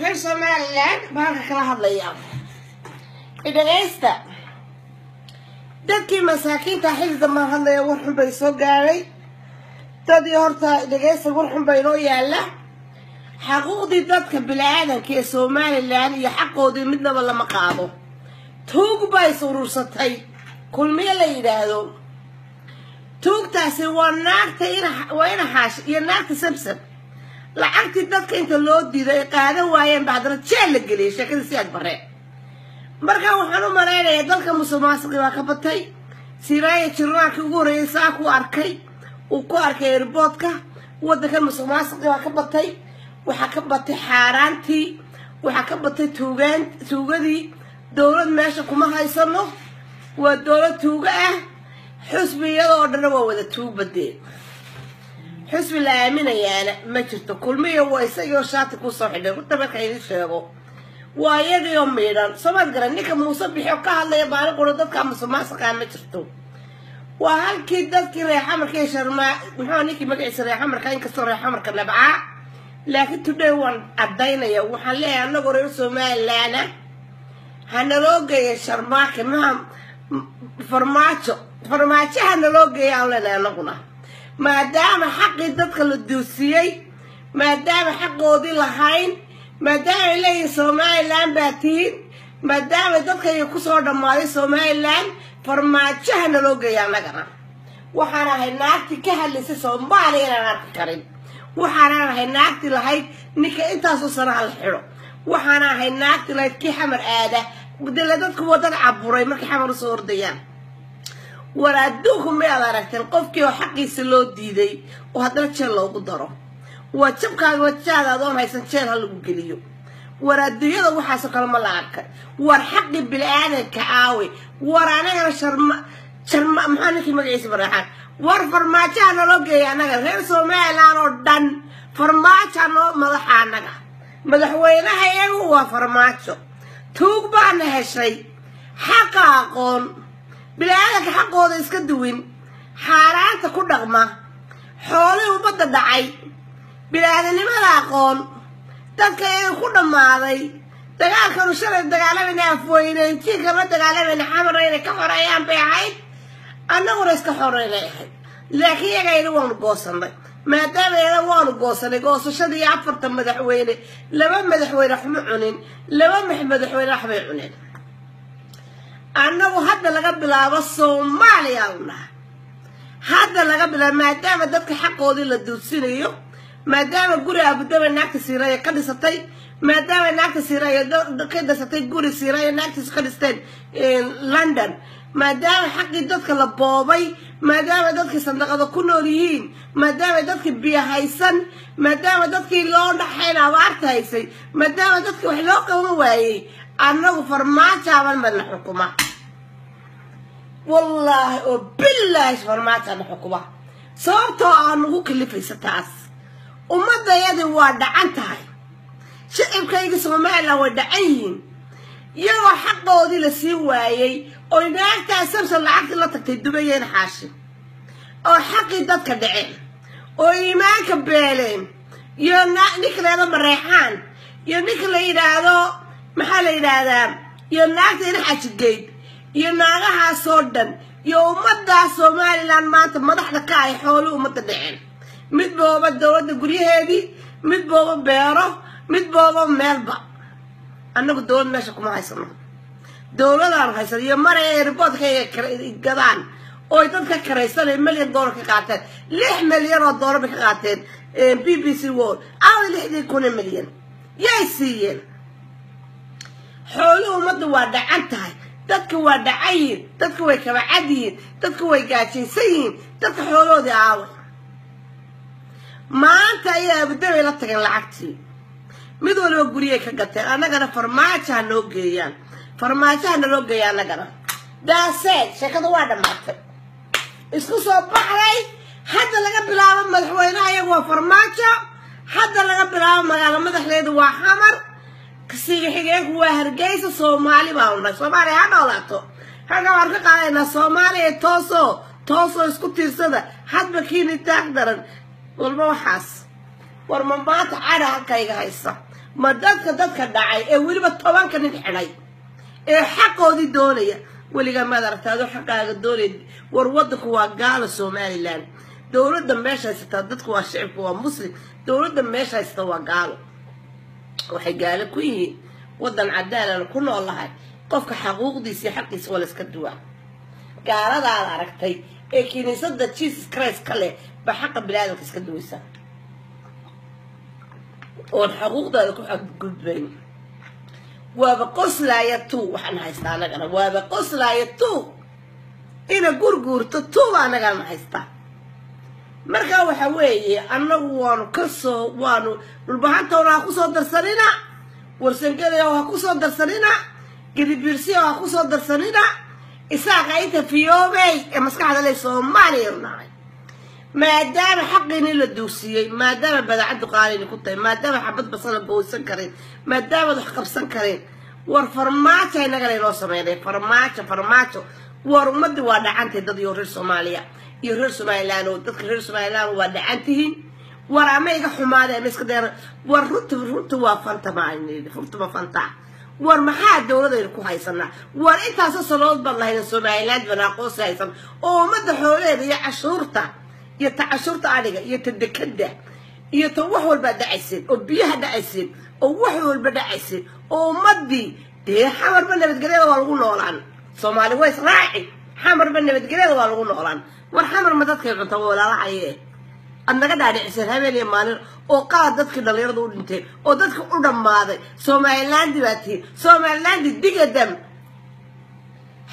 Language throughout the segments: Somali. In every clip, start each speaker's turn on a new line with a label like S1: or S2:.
S1: reer somalilan baalka kala hadlaya dhegaysta dadkii masaakiinta xili dambaan hadlaya warxun bay soo gaadhay dadii horta dhegaysta warxun baa inoo yaalla xaquuqdii dadka bini-aadanka ee somalilan iyo xaqoodii midnaba lama qaado tuug baa is urursatay kulmiyo la yidhaahdo tuugtaasi waa naagta iyo naagta samsam lacagtii dadka inta loo diido ay qaadan waayeen ba haddana jeel la geliyay sheekadii si aad baree markaa waxaan u malaynayaa dalka musuqmaasuqi baa ka batay siraaya jirnaalkii ugu horreeyay saa ku arkay uu ku arkay. Airboodka waddankan musuqmaasuqi baa ka batay waxaa ka batay xaaraantii waxaa ka batay tuugaan tuugadii dowlad meesha kuma haysano waa dowlad tuugo ah xusbi iyadoo dhanna waa wada tuug xusbi la aaminayaana ma jirto kulmiya waa isagoo shaati ku soo xidhay. Runta marka idin sheego waa iyagaioo miidhan somaad garan ninka muuse bixio ka hadlaya maalin qura dadka musuqmaasuqaa ma jirto. Waa halkii dadkii reexamarka iyo sharmaa muxuu ninkii magaciisa reexamarka inkastoo reexamarka nabcaa laakiin today waan caddaynaya waxaan leeyahay annagoo reer somalilaana hanaloo geeya sharmaake maha farmaajo farmaajo hanaloo geeya aan leenahay annaguna maadaama xaqii dadka la duusiyey maadaama xaqoodii lahayn maadaama ay leeyihiin somalilan baa tihiin maadaama dadkayga ku soo dhammaaday somalilan farmaajo hanaloo geeya annagana waxaan ahay naagtii ka hadlaysay soomaaliya inaan arki karin. Waxaanaan ahay naagti lahayd ninka intaasoo sanaha la xidho. Waxaana ahay naagti lahayd kii xamar aada. Dele dadku waddada caburay markay xamar u soo ordayaan war adduunku may ad aragteen qofkii oo xaqiisa loo diiday oo haddana jeel loogu daro. Waa jabkaaga wajaada adoon haysan jeel ha lagu geliyo. War adduunyada waxaasoo kale ma la arkay. War xaqii bini-aadanka aawe. War anagana sharma sharma maxaa ninkii magaciisa baraxaan war farmaajoha naloo geeya annaga reer somalilan oo dhan farmaajoha noo madaxa annaga madaxweynaha iyagu waa farmaajo. Tuug baana heshay. Xaqa aqoon bini-aadanka xaqooda iska duwin. Xaaraanta ku dhaqma. Xoolihii ubadda dhacay. Bini-aadanimada aqoon. Dadka iyaga ku dhammaaday. Dagaalkanu shalay dagaalamayna afweyneyn jiinkama dagaalamayna xamarna inay ka xoreeyaan bay ahayd. Annaguna iska xoreynay ahayd. Laakiin iyagayna waanu goosanay. Maadaama iyada waanu goosanay goosashadii afartan madaxweyne laba madaxweyne waxma cunin. Laba madaxweyne waxbay cuneen annagu hadda laga bilaabo soomaaliya u naha hadda laga bilaabo maadaama dadka xaqoodii la duudsinayo maadaama guri abudaba naagta siiraya ka dhisatay maadaama naagta siiraya ka dhisatay guri siiraya naagtiis ka dhisteen london. Maadaama xaqii dadka la boobay maadaama dadkii sandaqada ku nool yihiin maadaama dadkii biyo haysan maadaama dadkii loo dhaxayn abaarta haysay maadaama dadkii wax loo qaban waayey annagu farmaajaaban madna xukuma wallaahi oo bilaahi farmaajaana xukuma sababtoo aa nagu kalifaysa taas. Ummadayadii waa dhacan tahay. Shicibkaygii somalilan way dhacan yihiin. Iyagoo xaqoodii la sii waayey oy naagtaa samson lacagtii la tagtay dubayeen xaashi oo xaqii dadka dhaceen oo iimaanka beeleen. Iyo ninka leeda mareexaan iyo ninka la yidhaahdo maxaa la yidhaahdaa? Iyo naagta ina xajigeyd iyo naagahaasoo dhan iyo ummaddaas somalilan maanta madaxda ka ay xooli ummadda dhaceen. Mid booba dowladda guryaheedii mid booba beero mid booba meelba. Annagu dowlad meesha kuma haysano. Dowladaan haysan iyo maray airboodka gadaan ooy dad ka karaysanay milyan dollar ka qaateen lix milyan oo dollar bay ka qaateen b b c world aaway lixdii kuna milyan. Yay siiyeen. Xoolihii ummadda waa dhacan tahay dadka waa dhacan yihiin dadka way kabacad yihiin dadka way gaajaysan yihiin dadka xoolohoodii aaway maanta ayay abudabay la tageen lacagtii. Mid waliba guryay ka gateen annagana farmaajoha noo geeyaan. Farmaajoha naloo geeya annagana daaseed sheekada waa dhammaatay. Isku soo baxday hadda laga bilaabo madaxweynaha iyagu waa farmaajo hadda laga bilaabo magaalo madaxdeedu waa xamar siga xigeenku waa hargeysa soomaali baanu nahay soomaaliya ha noolaato halka waan ka qaadaynaa soomaaliya toosoo toosoo isku tiirsada hadba kiini taag daran. Walba waxaas. War ma cadha halkayga haysa. Ma dadka dadka dhacay ee weliba tobanka nin xidhay. Ee xaqoodii doonaya. Weligaa adoo xaqaaga doonaya war wadanku waa gaalo somalilan dowladda meesha haysataa dadku waa shicibku waa muslim. Dowladda meesha haysata waa gaalo waxay gaalo ku yihiin wadan cadaalan ku noolahay qofka xaquuqdiisa iyo xaqiisa waa layska duwaa. Gaaladaad aragtay ee kiniisada jesus christ ka leh ba xaqa biniaadamka iska duwaysa. Oon xaquuqdaada ku xadgudbayn waaba qoslaaya tu waxaan haystaa anagana waaba qoslaaya tu ina gurguurto tu ba anagana haystaa markaa waxa weeye annagu waanu ka soo waanu dhulbahantowna ha ku soo darsanina warsangelaya ha ku soo darsanina gedibiirsiya ha ku soo darsanina isaaqa inta fiyoobey ee maskaxda le soomaaliya nahay maadaama xaqiini la duusiiyey maadaama badacaddu qaalini ku tahay maadaama xabad basala gooysan karin maadaamaad wax qabsan karin war farmaajo inagana inoo sameynay farmaajo farmaajo. War ummadii waa dhacantay dad iyo reer soomaaliya iyo reer somalilan dadka reer somalilan waa dhacan tihiin. War ama iga xumaadeen ama iska deer war runta runta waa fanta ma fanta. War maxaa dowladaynu ku haysanaa war intaasoo sanood baan lahayna somaliland baan aqoonsi haysan oo ummadda xoolaheeda iyo cashuurta iyo ta cashuurta adhiga iyo ta dekada iyo ta wax walbaa dhacayseen oo biyaha dhacayseen oo wax walba dhacayseen oo ummadii dee xamarba nabadgelyada waa lagu noolaan. Soomaali waa israaci xamarba nabadgelyada waa lagu noolaan war xamar ma dadkay cunta waa walaalahaye ad naga dhaadhiciseen habeen iyo maalin oo qaad dadkii dhallinyarada u dhinteen oo dadka u dhammaaday. Somalilandi baa tihiin somalilandi digadam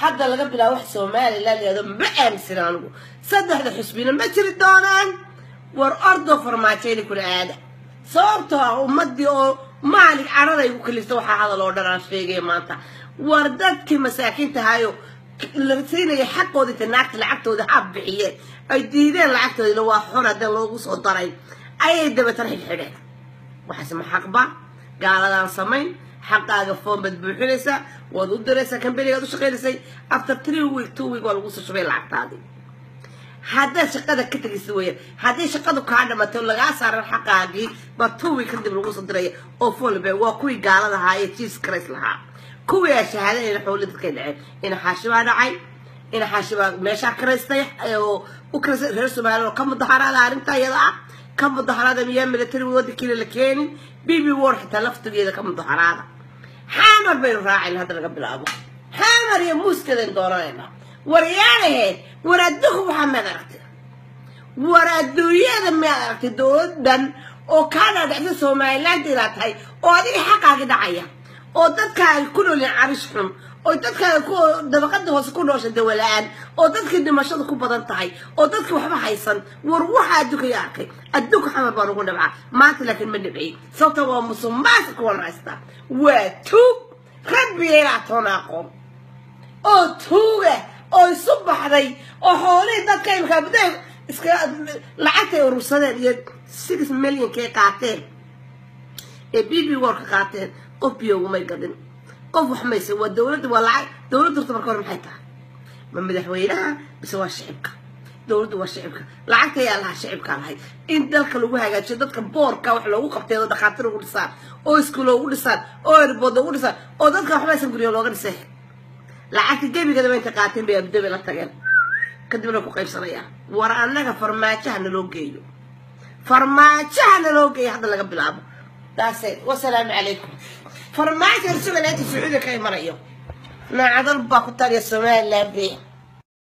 S1: hadda laga bilaabo wax somalilan ma aaminsan anigu saddexda xusbina ma jiri doonaan. War ordo farmaajayni kula aada. Sababtoo ah ummadii oo maalig caraday ku kalifta waxaa hadal oo dhan sheegaya maanta. War dadkii masaakiintahayo la siinaya xaqooda inta naagta lacagtooda ha bixiyeen. Ay diideen lacagtoodina waa xor haddii loogu soo daray. Ayay dabeetana xidhxidheen waxaase ma xaqba gaaladaan samayn. Xaqaaga foon baad buuxinaysaa. Waad u diraysaa kambanigaad u shaqaynaysay after three week two week waa lagu soo shubay lacagtaadii. Haddaad shaqada ka tegaysa weeyaan haddii shaqadu kaa dhamatay lagaa saaran xaqaagii baa two week kadib lagu soo diraya. Oo folbe waa kuwii gaalada ahaa ee jesus christ lahaa kuwii aa shahaadayna xooli dadkay dhaceen ina xaashibaa dhacay ina xaashibaa meeshaa karaystay oo reer somaliya oo ka mudaharaada arrinta iyada ah ka mudaharaada miyaa military wadankiina la keenin b b war xitaa laftigeeda ka mudaharaada. Xamar baynu raacayna hadda laga bilaabo. Xamar iyo muuskeedayn doonanayna. War yaanaheed war adduunka waxaa maad aragtay. War adduunyada maad aragtay dowladan oo kaa dhaadhacsa somaliland inaad tahay oo adiga xaqaagi dhacaya oo dadkaaga ku noolin carish xun oo dadkaaga ku dabaqada hoose ku noosha dawalaan oo dadkii dhimashada ku badan tahay oo dadkii waxba haysan war waxa adduunka ya arkay adduunka xamar baan ugu dhibcaa maanta laakiin ma dhibciy sababta waa musuqmaasuqa kuwan haystaa. Waa tuug rabbiga ilaa toona aqoon. Oo tuuga oo isu baxday oo xoolihii dadka imkaa budaha iska lacagtay urursadeen iyo six millionkay qaateen ee b b warka qaateen qof biyogumay gadin. Qof wax mayse waa dowladda waa lacag. Dowladda horta marka hore maxay tahay? Ma madaxweynaha mise waa shicibka. Dowladda waa shicibka. Lacagta ayaa lahaa shicibkaa lahay. In dalka lagu hagaajiyo dadka boorka wax loogu qabtay oo dhakhaatiir ugu dhisaan oo iskuul ugu dhisaan oo erbood ugu dhisaan oo dadka waxba aysan guryo looga dhisay. Lacagta gebigadaba intay qaateen bay abdabe la tageen. Kadibna ku qaybsanayaan war annaga farmaajaha naloo geeyo. Farmaajaha naloo geeyo hadda laga bilaabo. Daase wasalaamu calaykum farmaajo rasuga laanta sacuudiga ka imanayo naacadal baa ku taliya somaliland be